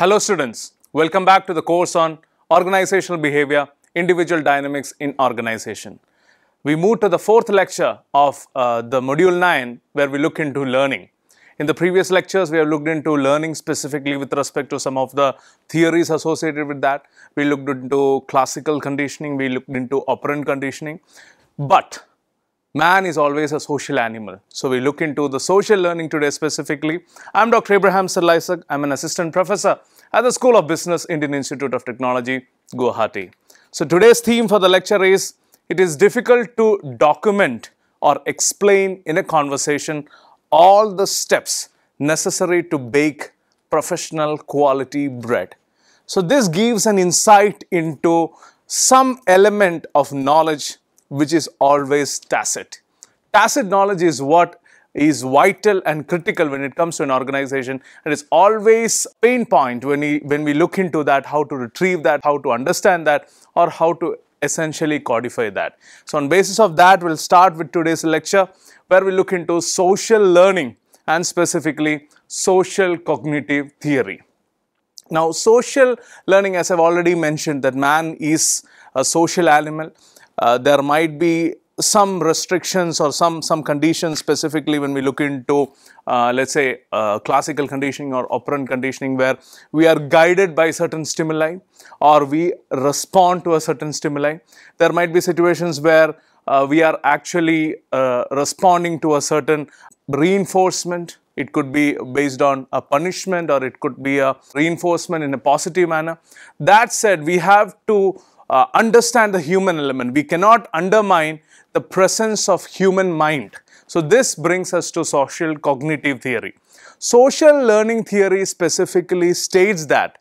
Hello students, welcome back to the course on Organizational Behavior, Individual Dynamics in Organization. We move to the fourth lecture of uh, the module 9 where we look into learning. In the previous lectures, we have looked into learning specifically with respect to some of the theories associated with that. We looked into classical conditioning, we looked into operant conditioning. But man is always a social animal. So we look into the social learning today specifically. I'm Dr. Abraham Cyril Issac. I'm an assistant professor at the School of Business, Indian Institute of Technology, Guwahati. So today's theme for the lecture is it is difficult to document or explain in a conversation all the steps necessary to bake professional quality bread. So this gives an insight into some element of knowledge which is always tacit. Tacit knowledge is what is vital and critical when it comes to an organization. And it's always pain point when we when we look into that how to retrieve that how to understand that or how to essentially codify that. So on basis of that we'll start with today's lecture where we look into social learning and specifically social cognitive theory. Now social learning as i've already mentioned that man is a social animal uh, there might be some restrictions or some some conditions specifically when we look into uh, let's say uh, classical conditioning or operant conditioning where we are guided by certain stimuli or we respond to a certain stimuli. There might be situations where uh, we are actually uh, responding to a certain reinforcement. It could be based on a punishment or it could be a reinforcement in a positive manner. That said we have to uh, understand the human element. We cannot undermine the presence of human mind. So this brings us to social cognitive theory. Social learning theory specifically states that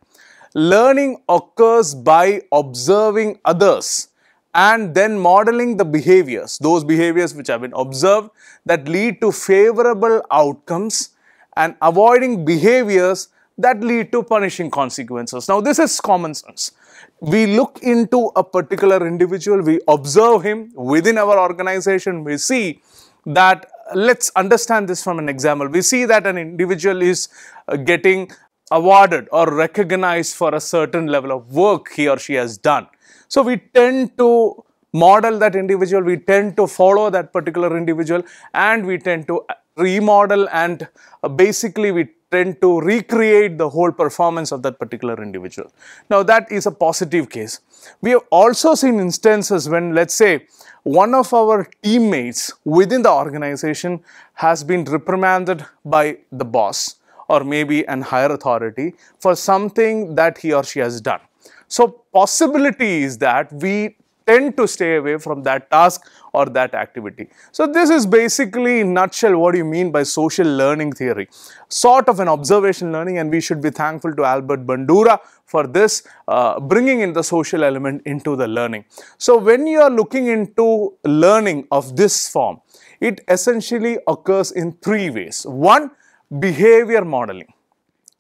learning occurs by observing others and then modeling the behaviors, those behaviors which have been observed that lead to favorable outcomes and avoiding behaviors that lead to punishing consequences. Now, this is common sense. We look into a particular individual, we observe him within our organization, we see that, let's understand this from an example. We see that an individual is uh, getting awarded or recognized for a certain level of work he or she has done. So, we tend to model that individual, we tend to follow that particular individual and we tend to remodel and uh, basically we tend to recreate the whole performance of that particular individual. Now that is a positive case. We have also seen instances when let's say one of our teammates within the organization has been reprimanded by the boss or maybe an higher authority for something that he or she has done. So possibility is that we tend to stay away from that task or that activity. So this is basically in nutshell what do you mean by social learning theory. Sort of an observation learning and we should be thankful to Albert Bandura for this uh, bringing in the social element into the learning. So when you are looking into learning of this form, it essentially occurs in three ways. One, behavior modeling.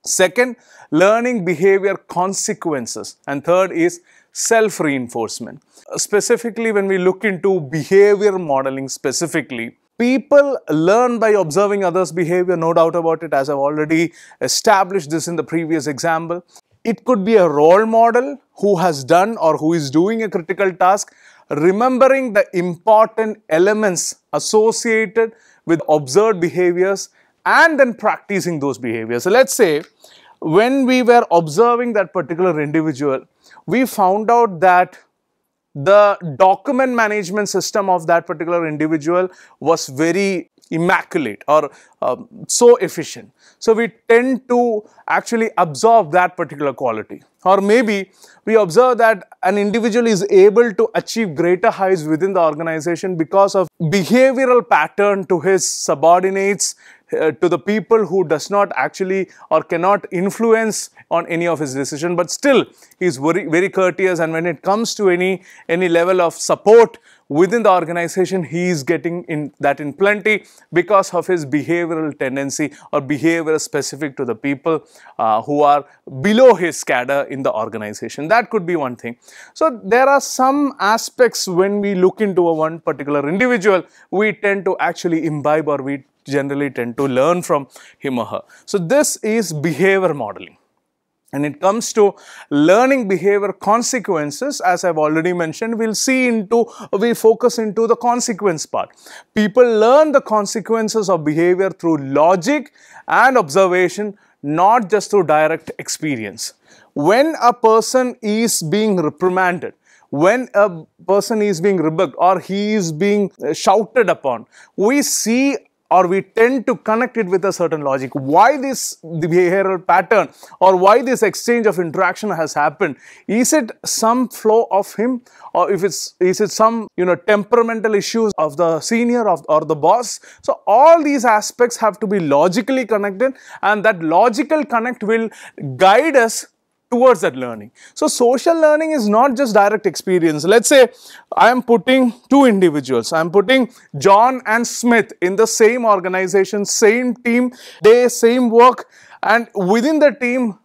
Second, learning behavior consequences. And third is self-reinforcement. Uh, specifically, when we look into behavior modeling specifically, people learn by observing others' behavior, no doubt about it, as I've already established this in the previous example. It could be a role model who has done or who is doing a critical task, remembering the important elements associated with observed behaviors and then practicing those behaviors. So let's say when we were observing that particular individual, we found out that the document management system of that particular individual was very immaculate or um, so efficient. So we tend to actually absorb that particular quality. Or maybe we observe that an individual is able to achieve greater heights within the organization because of behavioral pattern to his subordinates, uh, to the people who does not actually or cannot influence on any of his decision but still he is very very courteous and when it comes to any any level of support within the organization he is getting in that in plenty because of his behavioral tendency or behavior specific to the people uh, who are below his cadre in the organization. That could be one thing. So there are some aspects when we look into a one particular individual we tend to actually imbibe or we generally tend to learn from him or her. So this is behavior modeling. And it comes to learning behavior consequences, as I've already mentioned, we'll see into, we focus into the consequence part. People learn the consequences of behavior through logic and observation, not just through direct experience. When a person is being reprimanded, when a person is being rebuked or he is being shouted upon, we see or we tend to connect it with a certain logic. Why this behavioral pattern or why this exchange of interaction has happened? Is it some flow of him or if it's is it some you know temperamental issues of the senior of, or the boss? So all these aspects have to be logically connected and that logical connect will guide us towards that learning. So social learning is not just direct experience. Let's say I am putting two individuals. I am putting John and Smith in the same organization, same team, day, same work and within the team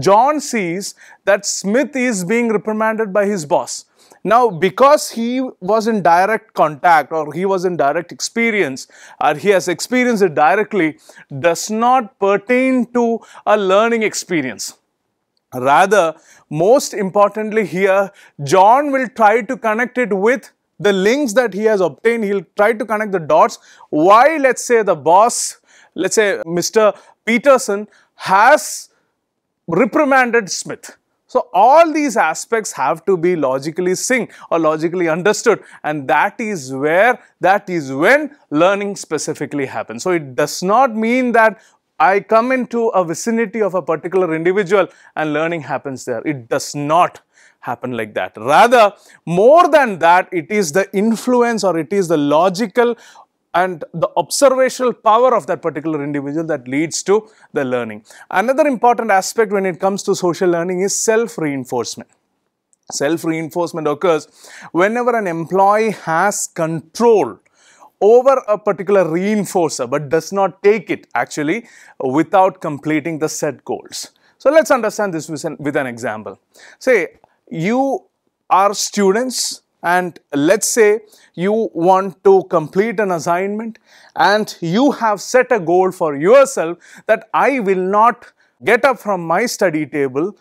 John sees that Smith is being reprimanded by his boss. Now, because he was in direct contact or he was in direct experience or he has experienced it directly, does not pertain to a learning experience. Rather, most importantly here, John will try to connect it with the links that he has obtained. He'll try to connect the dots. Why, let's say, the boss, let's say Mr. Peterson has reprimanded Smith. So, all these aspects have to be logically synced or logically understood and that is where, that is when learning specifically happens. So, it does not mean that I come into a vicinity of a particular individual and learning happens there. It does not happen like that. Rather, more than that, it is the influence or it is the logical and the observational power of that particular individual that leads to the learning. Another important aspect when it comes to social learning is self-reinforcement. Self-reinforcement occurs whenever an employee has control over a particular reinforcer but does not take it actually without completing the set goals. So let's understand this with an, with an example. Say you are students and let's say you want to complete an assignment and you have set a goal for yourself that I will not get up from my study table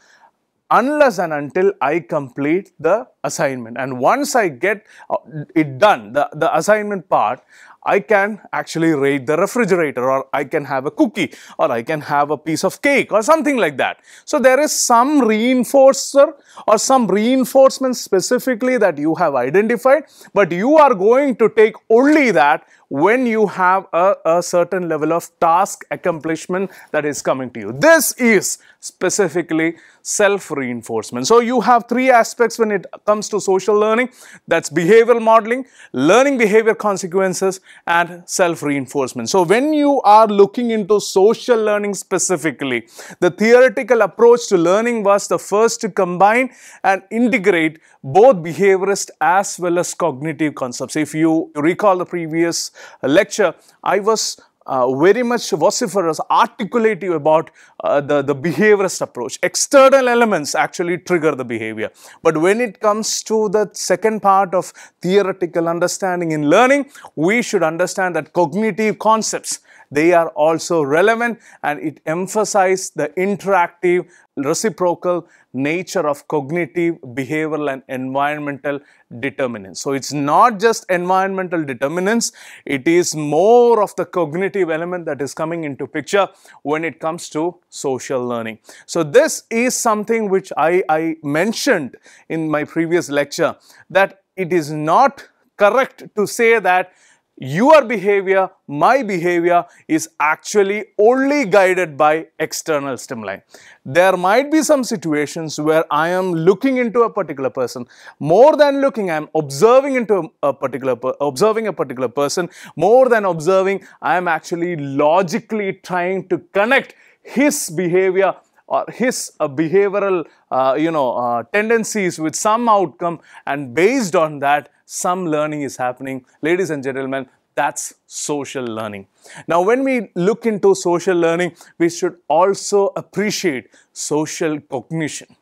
unless and until I complete the assignment. And once I get uh, it done, the, the assignment part, I can actually raid the refrigerator or I can have a cookie or I can have a piece of cake or something like that. So there is some reinforcer or some reinforcement specifically that you have identified, but you are going to take only that when you have a, a, certain level of task accomplishment that is coming to you. This is specifically self-reinforcement. So you have three aspects when it comes to social learning. That's behavioral modeling, learning behavior consequences and self-reinforcement. So when you are looking into social learning specifically, the theoretical approach to learning was the first to combine and integrate both behaviorist as well as cognitive concepts. If you recall the previous lecture, I was uh, very much vociferous, articulative about uh, the, the behaviorist approach. External elements actually trigger the behavior. But when it comes to the second part of theoretical understanding in learning, we should understand that cognitive concepts they are also relevant and it emphasizes the interactive, reciprocal nature of cognitive, behavioral and environmental determinants. So, it's not just environmental determinants, it is more of the cognitive element that is coming into picture when it comes to social learning. So, this is something which I, I mentioned in my previous lecture that it is not correct to say that your behavior, my behavior is actually only guided by external stimuli. There might be some situations where I am looking into a particular person. More than looking, I am observing into a particular, observing a particular person. More than observing, I am actually logically trying to connect his behavior or his uh, behavioral, uh, you know, uh, tendencies with some outcome and based on that, some learning is happening. Ladies and gentlemen, that's social learning. Now, when we look into social learning, we should also appreciate social cognition.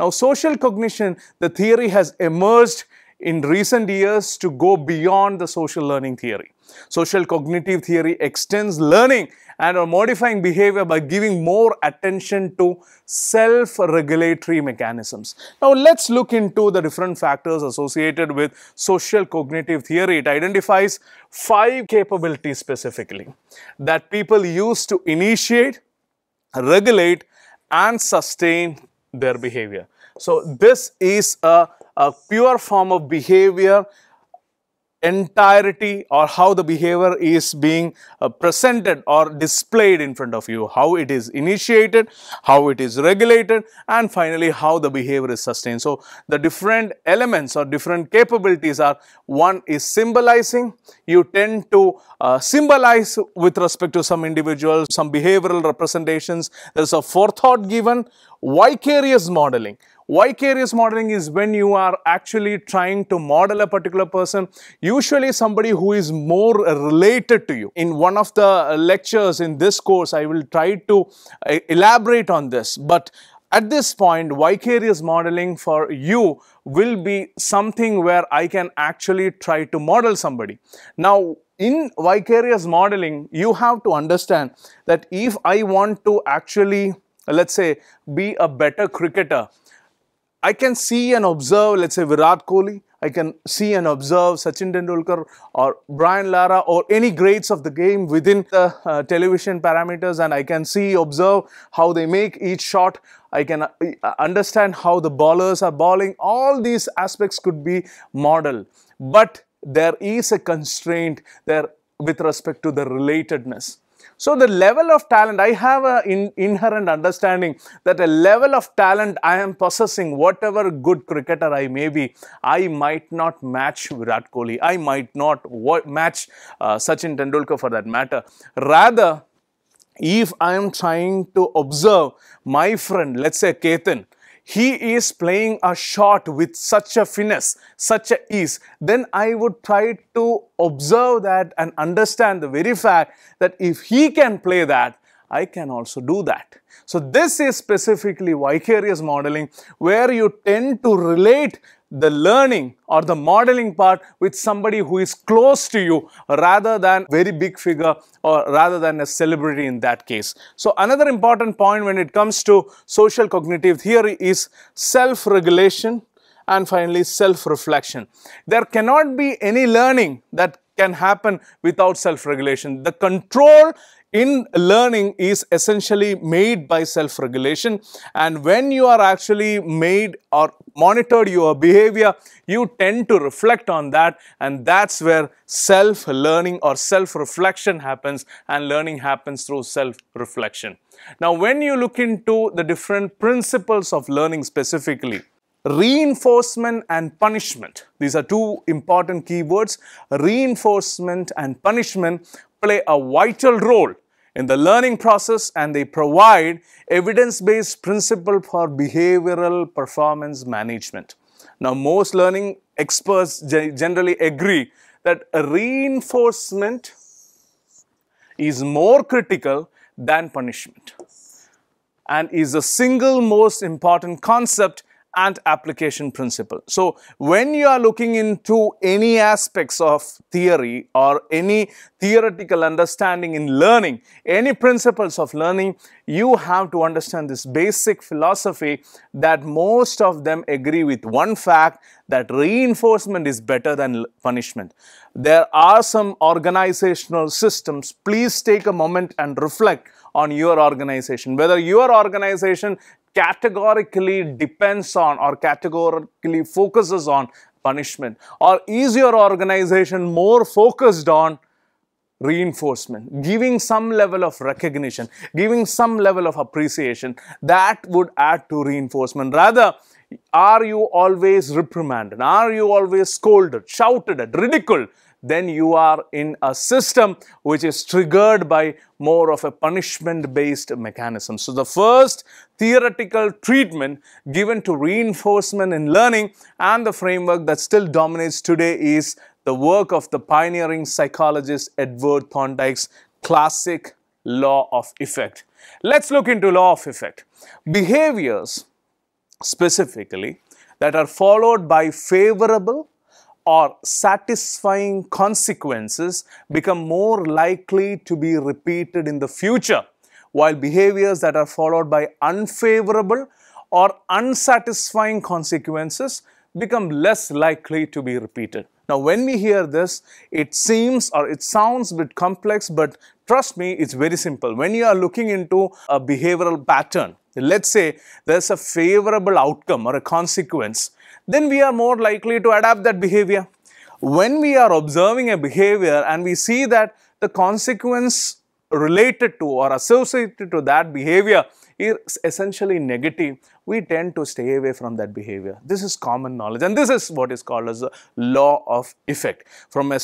Now, social cognition, the theory has emerged in recent years to go beyond the social learning theory. Social cognitive theory extends learning and or modifying behavior by giving more attention to self-regulatory mechanisms. Now let's look into the different factors associated with social cognitive theory. It identifies five capabilities specifically that people use to initiate, regulate and sustain their behavior. So this is a, a pure form of behavior entirety or how the behavior is being uh, presented or displayed in front of you, how it is initiated, how it is regulated and finally how the behavior is sustained. So, the different elements or different capabilities are one is symbolizing, you tend to uh, symbolize with respect to some individuals, some behavioral representations, there is a forethought given, vicarious modeling Vicarious modeling is when you are actually trying to model a particular person, usually somebody who is more related to you. In one of the lectures in this course, I will try to uh, elaborate on this. But at this point, vicarious modeling for you will be something where I can actually try to model somebody. Now, in vicarious modeling, you have to understand that if I want to actually, let's say, be a better cricketer, I can see and observe, let's say Virat Kohli, I can see and observe Sachin Tendulkar or Brian Lara or any greats of the game within the uh, television parameters and I can see, observe how they make each shot. I can uh, understand how the ballers are bowling. All these aspects could be modeled. But there is a constraint there with respect to the relatedness. So the level of talent, I have an in, inherent understanding that a level of talent I am possessing, whatever good cricketer I may be, I might not match Virat Kohli. I might not match uh, Sachin Tendulkar for that matter. Rather, if I am trying to observe my friend, let's say Ketan, he is playing a shot with such a finesse, such a ease, then I would try to observe that and understand the very fact that if he can play that, I can also do that. So this is specifically vicarious modeling where you tend to relate the learning or the modeling part with somebody who is close to you rather than very big figure or rather than a celebrity in that case. So another important point when it comes to social cognitive theory is self-regulation and finally self-reflection. There cannot be any learning that can happen without self-regulation. The control in learning is essentially made by self-regulation and when you are actually made or monitored your behavior, you tend to reflect on that and that's where self-learning or self-reflection happens and learning happens through self-reflection. Now when you look into the different principles of learning specifically, reinforcement and punishment. These are two important keywords. Reinforcement and punishment play a vital role in the learning process and they provide evidence-based principle for behavioral performance management. Now, most learning experts generally agree that reinforcement is more critical than punishment and is the single most important concept and application principle. So when you are looking into any aspects of theory or any theoretical understanding in learning, any principles of learning, you have to understand this basic philosophy that most of them agree with one fact that reinforcement is better than punishment. There are some organizational systems. Please take a moment and reflect on your organization. Whether your organization categorically depends on or categorically focuses on punishment or is your organization more focused on reinforcement, giving some level of recognition, giving some level of appreciation, that would add to reinforcement. Rather, are you always reprimanded? Are you always scolded, shouted at, ridiculed? Then you are in a system which is triggered by more of a punishment based mechanism. So the first theoretical treatment given to reinforcement in learning and the framework that still dominates today is the work of the pioneering psychologist Edward Thorndike's classic law of effect. Let's look into law of effect. Behaviors specifically that are followed by favorable or satisfying consequences become more likely to be repeated in the future, while behaviors that are followed by unfavorable or unsatisfying consequences become less likely to be repeated. Now, when we hear this, it seems or it sounds a bit complex, but trust me, it's very simple. When you are looking into a behavioral pattern, let's say there's a favorable outcome or a consequence, then we are more likely to adapt that behavior. When we are observing a behavior and we see that the consequence related to or associated to that behavior is essentially negative, we tend to stay away from that behavior. This is common knowledge and this is what is called as the law of effect. From a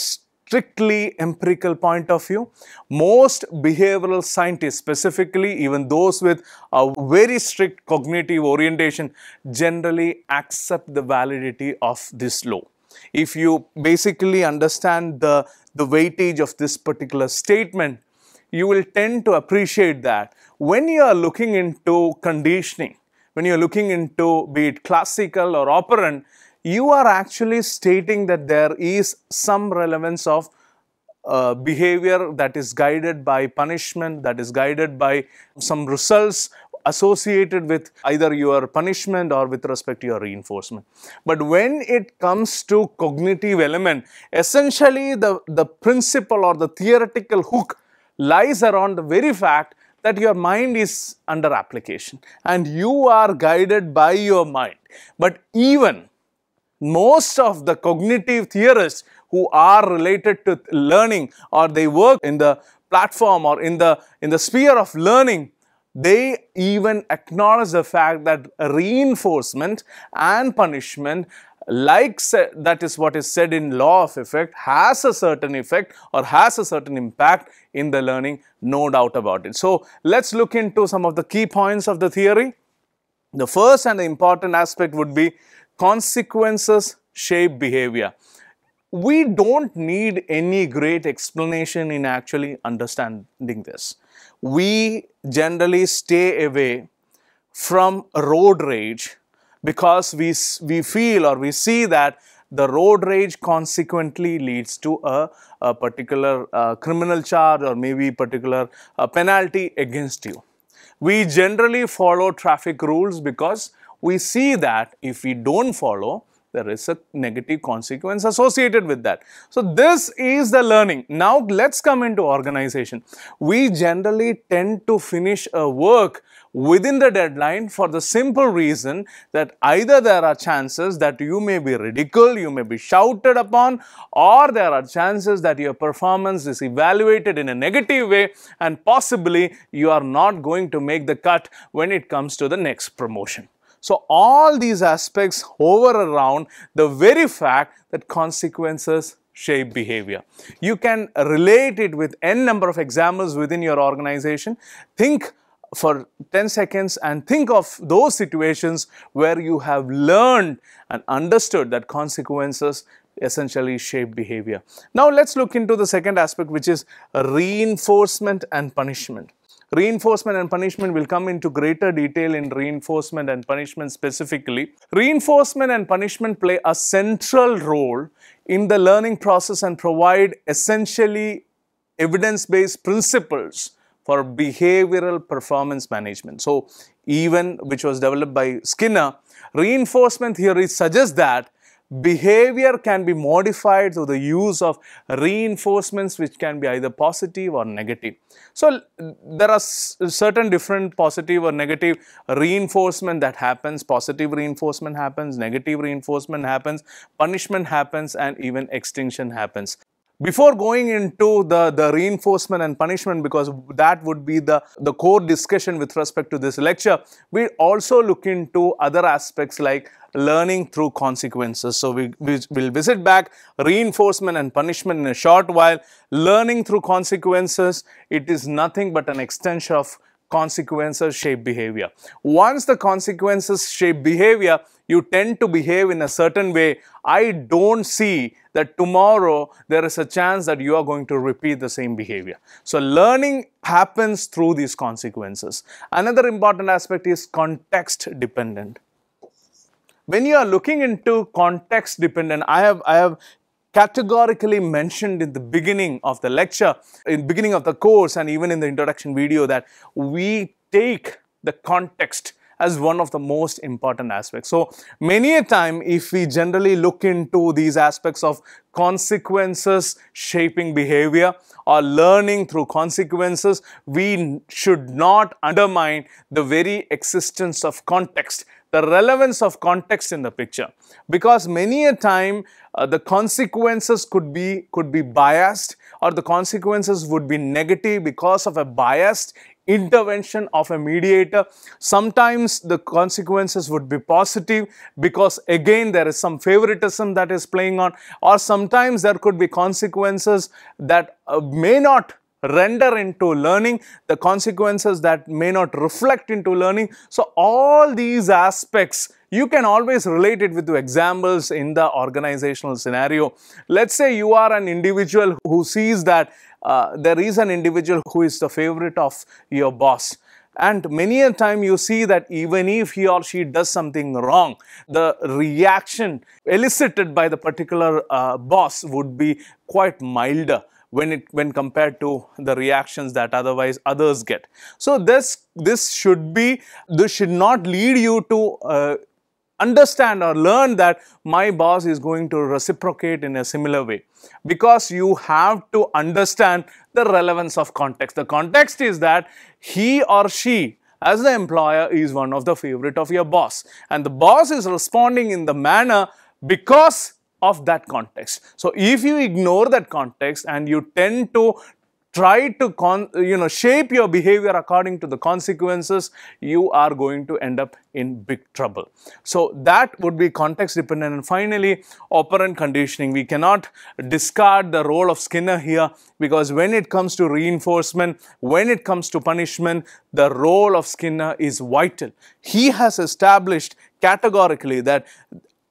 strictly empirical point of view, most behavioral scientists, specifically even those with a very strict cognitive orientation, generally accept the validity of this law. If you basically understand the, the weightage of this particular statement, you will tend to appreciate that when you are looking into conditioning, when you're looking into be it classical or operant, you are actually stating that there is some relevance of uh, behavior that is guided by punishment, that is guided by some results associated with either your punishment or with respect to your reinforcement. But when it comes to cognitive element, essentially the, the principle or the theoretical hook lies around the very fact that your mind is under application and you are guided by your mind. But even most of the cognitive theorists who are related to learning or they work in the platform or in the in the sphere of learning they even acknowledge the fact that reinforcement and punishment like that is what is said in law of effect has a certain effect or has a certain impact in the learning no doubt about it. So let's look into some of the key points of the theory. The first and the important aspect would be consequences shape behavior we don't need any great explanation in actually understanding this we generally stay away from road rage because we, we feel or we see that the road rage consequently leads to a, a particular uh, criminal charge or maybe particular uh, penalty against you. We generally follow traffic rules because we see that if we don't follow, there is a negative consequence associated with that. So this is the learning. Now let's come into organization. We generally tend to finish a work within the deadline for the simple reason that either there are chances that you may be ridiculed, you may be shouted upon or there are chances that your performance is evaluated in a negative way and possibly you are not going to make the cut when it comes to the next promotion. So all these aspects hover around the very fact that consequences shape behavior. You can relate it with n number of examples within your organization. Think for 10 seconds and think of those situations where you have learned and understood that consequences essentially shape behavior. Now let's look into the second aspect which is reinforcement and punishment. Reinforcement and punishment will come into greater detail in reinforcement and punishment specifically. Reinforcement and punishment play a central role in the learning process and provide essentially evidence-based principles for behavioral performance management. So, even which was developed by Skinner, reinforcement theory suggests that behavior can be modified through the use of reinforcements which can be either positive or negative. So, there are certain different positive or negative reinforcement that happens, positive reinforcement happens, negative reinforcement happens, punishment happens and even extinction happens. Before going into the, the reinforcement and punishment because that would be the, the core discussion with respect to this lecture, we also look into other aspects like learning through consequences. So, we, we will visit back reinforcement and punishment in a short while. Learning through consequences, it is nothing but an extension of consequences shape behavior. Once the consequences shape behavior, you tend to behave in a certain way. I don't see that tomorrow there is a chance that you are going to repeat the same behavior. So learning happens through these consequences. Another important aspect is context dependent. when you are looking into context dependent, I have, I have categorically mentioned in the beginning of the lecture, in beginning of the course and even in the introduction video that we take the context as one of the most important aspects. So many a time if we generally look into these aspects of consequences shaping behavior or learning through consequences, we should not undermine the very existence of context the relevance of context in the picture because many a time uh, the consequences could be could be biased or the consequences would be negative because of a biased intervention of a mediator. Sometimes the consequences would be positive because again there is some favoritism that is playing on or sometimes there could be consequences that uh, may not render into learning, the consequences that may not reflect into learning. So all these aspects you can always relate it with the examples in the organizational scenario. Let's say you are an individual who sees that uh, there is an individual who is the favorite of your boss. And many a time you see that even if he or she does something wrong, the reaction elicited by the particular uh, boss would be quite milder when it when compared to the reactions that otherwise others get. So this this should be this should not lead you to uh, understand or learn that my boss is going to reciprocate in a similar way because you have to understand the relevance of context. The context is that he or she as the employer is one of the favorite of your boss and the boss is responding in the manner because of that context. So if you ignore that context and you tend to try to you know shape your behavior according to the consequences you are going to end up in big trouble. So that would be context dependent. And finally operant conditioning. We cannot discard the role of skinner here because when it comes to reinforcement when it comes to punishment the role of skinner is vital. He has established categorically that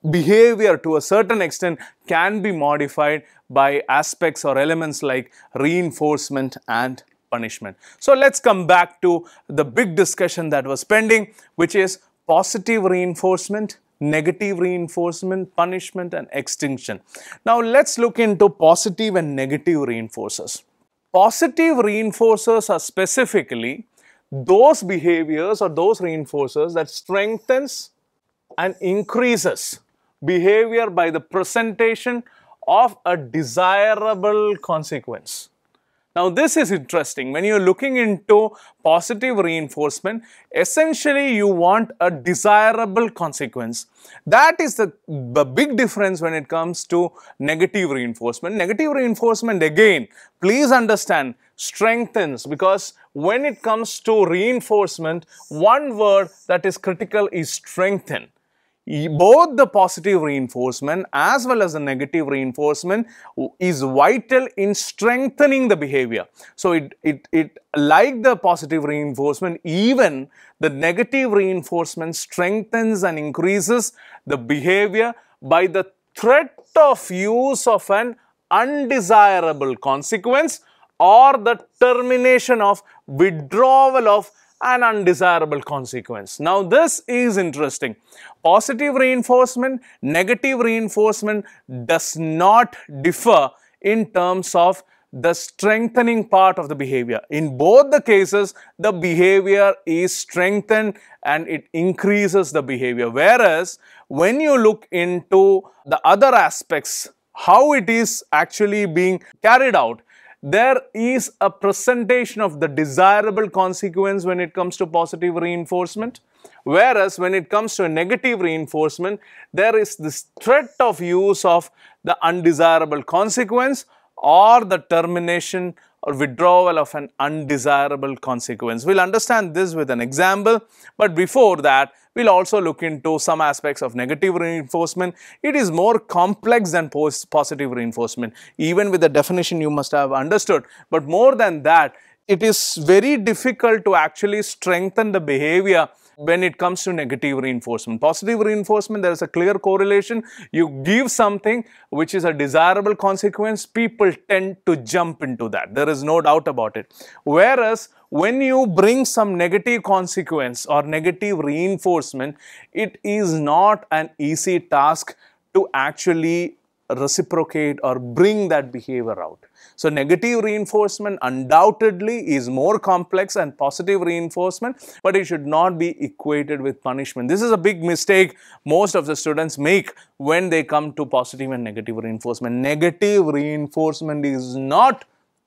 behavior to a certain extent can be modified by aspects or elements like reinforcement and punishment. So let's come back to the big discussion that was pending which is positive reinforcement, negative reinforcement, punishment and extinction. Now let's look into positive and negative reinforcers. Positive reinforcers are specifically those behaviors or those reinforcers that strengthens and increases behavior by the presentation of a desirable consequence. Now this is interesting. When you're looking into positive reinforcement, essentially you want a desirable consequence. That is the, the big difference when it comes to negative reinforcement. Negative reinforcement again, please understand, strengthens because when it comes to reinforcement, one word that is critical is strengthen both the positive reinforcement as well as the negative reinforcement is vital in strengthening the behavior. So it, it, it like the positive reinforcement even the negative reinforcement strengthens and increases the behavior by the threat of use of an undesirable consequence or the termination of withdrawal of an undesirable consequence. Now this is interesting. Positive reinforcement, negative reinforcement does not differ in terms of the strengthening part of the behavior. In both the cases, the behavior is strengthened and it increases the behavior. Whereas, when you look into the other aspects, how it is actually being carried out, there is a presentation of the desirable consequence when it comes to positive reinforcement. Whereas when it comes to a negative reinforcement, there is this threat of use of the undesirable consequence or the termination or withdrawal of an undesirable consequence. We'll understand this with an example, but before that, we'll also look into some aspects of negative reinforcement. It is more complex than positive reinforcement. Even with the definition you must have understood, but more than that, it is very difficult to actually strengthen the behavior when it comes to negative reinforcement. Positive reinforcement, there is a clear correlation. You give something which is a desirable consequence, people tend to jump into that. There is no doubt about it. Whereas when you bring some negative consequence or negative reinforcement, it is not an easy task to actually reciprocate or bring that behavior out. So, negative reinforcement undoubtedly is more complex and positive reinforcement, but it should not be equated with punishment. This is a big mistake most of the students make when they come to positive and negative reinforcement. Negative reinforcement is not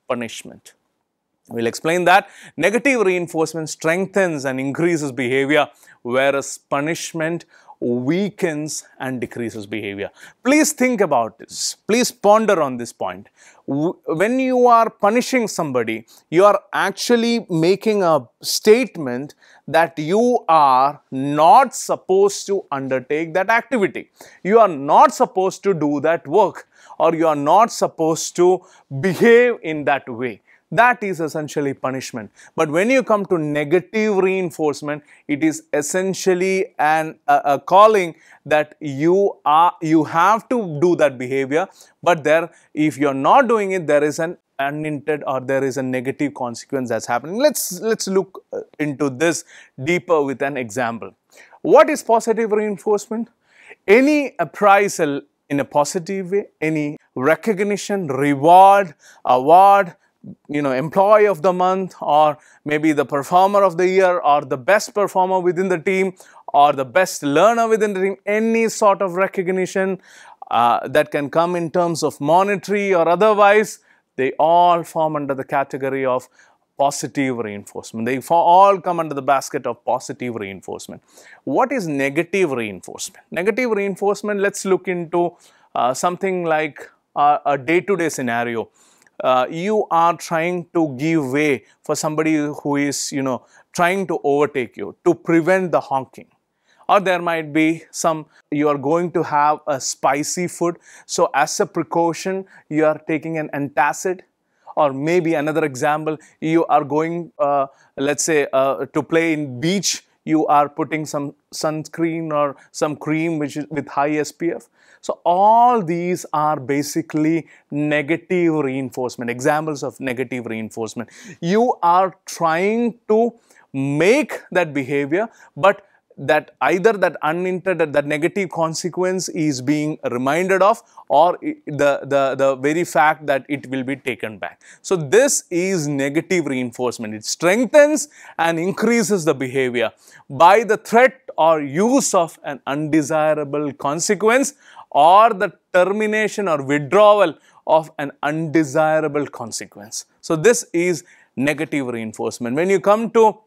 punishment. We'll explain that. Negative reinforcement strengthens and increases behavior, whereas punishment weakens and decreases behavior. Please think about this. Please ponder on this point. When you are punishing somebody, you are actually making a statement that you are not supposed to undertake that activity. You are not supposed to do that work or you are not supposed to behave in that way. That is essentially punishment. But when you come to negative reinforcement, it is essentially an a calling that you are you have to do that behavior. But there, if you are not doing it, there is an unintended or there is a negative consequence that's happening. Let's let's look uh, into this deeper with an example. What is positive reinforcement? Any appraisal in a positive way, any recognition, reward, award, you know, employee of the month or maybe the performer of the year or the best performer within the team or the best learner within the team, any sort of recognition uh, that can come in terms of monetary or otherwise, they all form under the category of positive reinforcement. They all come under the basket of positive reinforcement. What is negative reinforcement? Negative reinforcement, let's look into uh, something like uh, a day-to-day -day scenario uh, you are trying to give way for somebody who is, you know, trying to overtake you to prevent the honking. Or there might be some, you are going to have a spicy food. So as a precaution, you are taking an antacid. Or maybe another example, you are going, uh, let's say, uh, to play in beach you are putting some sunscreen or some cream which is with high SPF. So all these are basically negative reinforcement, examples of negative reinforcement. You are trying to make that behavior, but that either that unintended, that negative consequence is being reminded of or the, the, the very fact that it will be taken back. So this is negative reinforcement. It strengthens and increases the behavior by the threat or use of an undesirable consequence or the termination or withdrawal of an undesirable consequence. So this is negative reinforcement. When you come to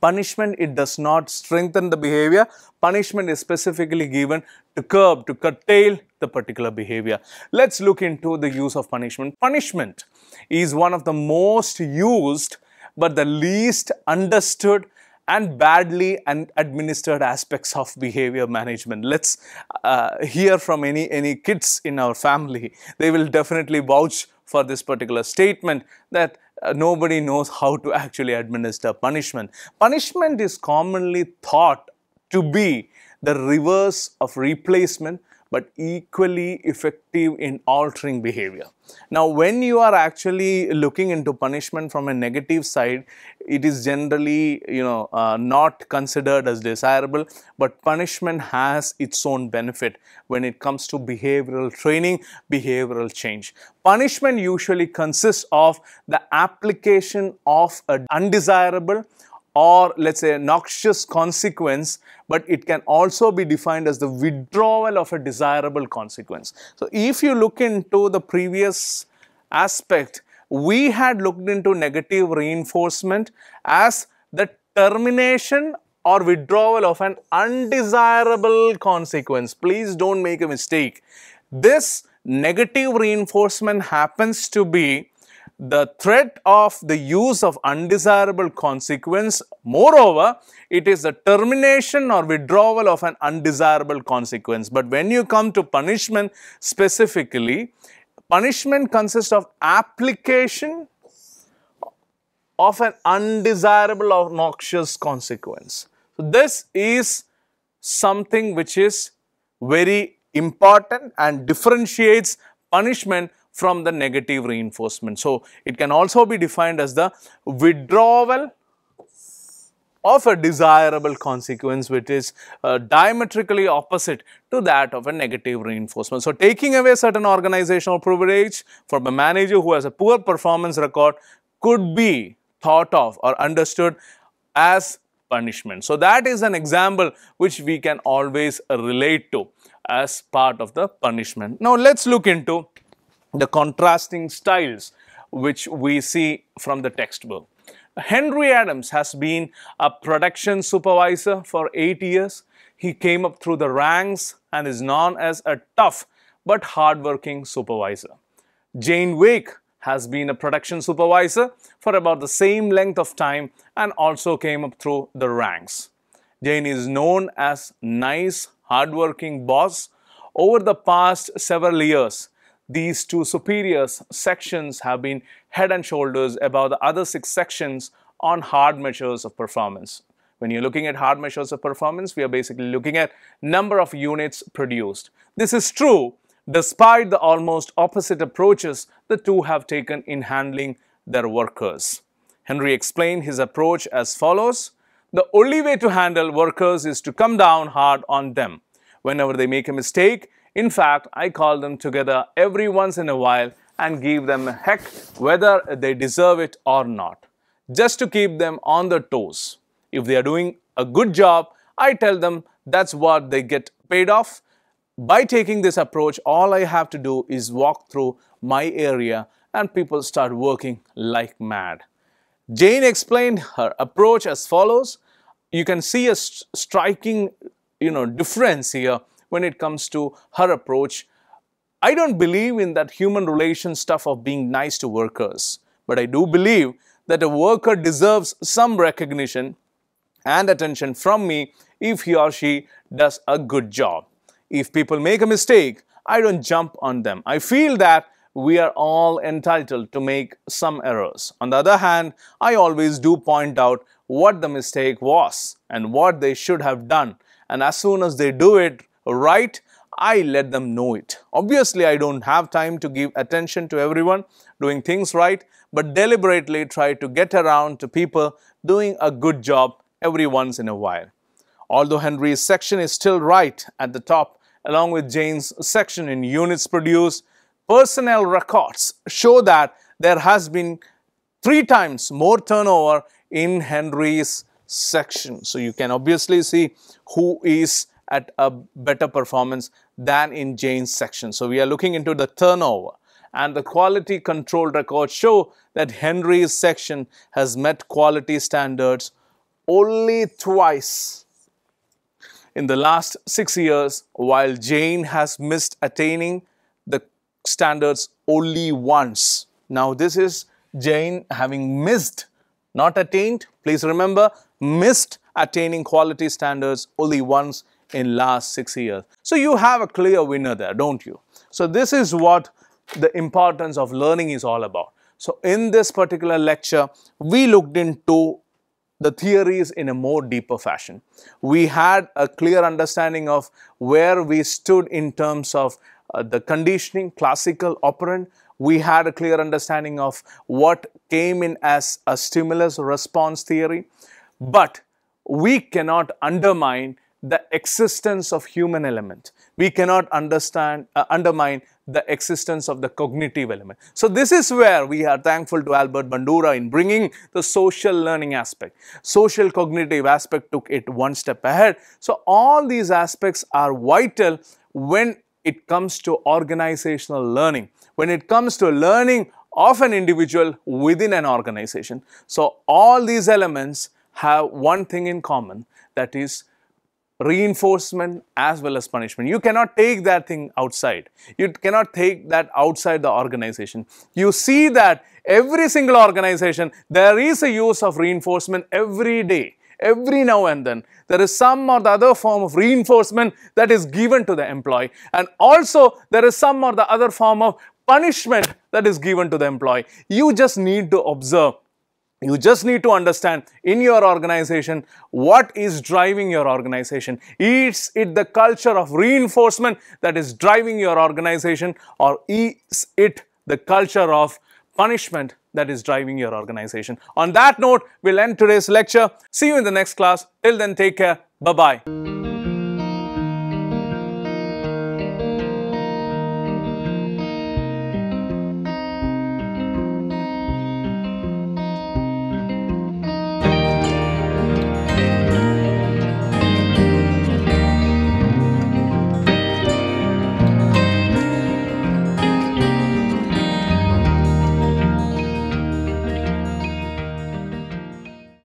punishment it does not strengthen the behavior punishment is specifically given to curb to curtail the particular behavior let's look into the use of punishment punishment is one of the most used but the least understood and badly and administered aspects of behavior management. Let's uh, hear from any, any kids in our family. They will definitely vouch for this particular statement that uh, nobody knows how to actually administer punishment. Punishment is commonly thought to be the reverse of replacement but equally effective in altering behavior. Now, when you are actually looking into punishment from a negative side, it is generally, you know, uh, not considered as desirable, but punishment has its own benefit when it comes to behavioral training, behavioral change. Punishment usually consists of the application of an undesirable or let's say a noxious consequence, but it can also be defined as the withdrawal of a desirable consequence. So if you look into the previous aspect, we had looked into negative reinforcement as the termination or withdrawal of an undesirable consequence. Please don't make a mistake. This negative reinforcement happens to be the threat of the use of undesirable consequence. Moreover, it is the termination or withdrawal of an undesirable consequence. But when you come to punishment specifically, punishment consists of application of an undesirable or noxious consequence. So, this is something which is very important and differentiates punishment from the negative reinforcement. So, it can also be defined as the withdrawal of a desirable consequence which is uh, diametrically opposite to that of a negative reinforcement. So, taking away certain organizational privilege from a manager who has a poor performance record could be thought of or understood as punishment. So, that is an example which we can always relate to as part of the punishment. Now, let us look into the contrasting styles which we see from the textbook. Henry Adams has been a production supervisor for eight years. He came up through the ranks and is known as a tough but hardworking supervisor. Jane Wake has been a production supervisor for about the same length of time and also came up through the ranks. Jane is known as nice, hardworking boss. Over the past several years, these two superiors sections have been head and shoulders above the other six sections on hard measures of performance. When you're looking at hard measures of performance, we are basically looking at number of units produced. This is true despite the almost opposite approaches the two have taken in handling their workers. Henry explained his approach as follows. The only way to handle workers is to come down hard on them. Whenever they make a mistake, in fact, I call them together every once in a while and give them a heck whether they deserve it or not, just to keep them on their toes. If they are doing a good job, I tell them that's what they get paid off. By taking this approach, all I have to do is walk through my area and people start working like mad. Jane explained her approach as follows. You can see a st striking you know, difference here when it comes to her approach. I don't believe in that human relation stuff of being nice to workers, but I do believe that a worker deserves some recognition and attention from me if he or she does a good job. If people make a mistake, I don't jump on them. I feel that we are all entitled to make some errors. On the other hand, I always do point out what the mistake was and what they should have done. And as soon as they do it right, I let them know it. Obviously, I don't have time to give attention to everyone doing things right, but deliberately try to get around to people doing a good job every once in a while. Although Henry's section is still right at the top, along with Jane's section in units produced, personnel records show that there has been three times more turnover in Henry's section. So you can obviously see who is at a better performance than in Jane's section. So we are looking into the turnover and the quality control records show that Henry's section has met quality standards only twice in the last six years while Jane has missed attaining the standards only once. Now this is Jane having missed, not attained, please remember, missed attaining quality standards only once in last six years. So you have a clear winner there, don't you? So this is what the importance of learning is all about. So in this particular lecture, we looked into the theories in a more deeper fashion. We had a clear understanding of where we stood in terms of uh, the conditioning, classical, operant. We had a clear understanding of what came in as a stimulus response theory. But we cannot undermine the existence of human element. We cannot understand, uh, undermine the existence of the cognitive element. So this is where we are thankful to Albert Bandura in bringing the social learning aspect. Social cognitive aspect took it one step ahead. So all these aspects are vital when it comes to organizational learning, when it comes to learning of an individual within an organization. So all these elements have one thing in common that is reinforcement as well as punishment. You cannot take that thing outside. You cannot take that outside the organization. You see that every single organization, there is a use of reinforcement every day. Every now and then, there is some or the other form of reinforcement that is given to the employee. And also, there is some or the other form of punishment that is given to the employee. You just need to observe You just need to understand in your organization what is driving your organization. Is it the culture of reinforcement that is driving your organization, or is it the culture of punishment that is driving your organization? On that note, we'll end today's lecture. See you in the next class. Till then, take care. Bye bye.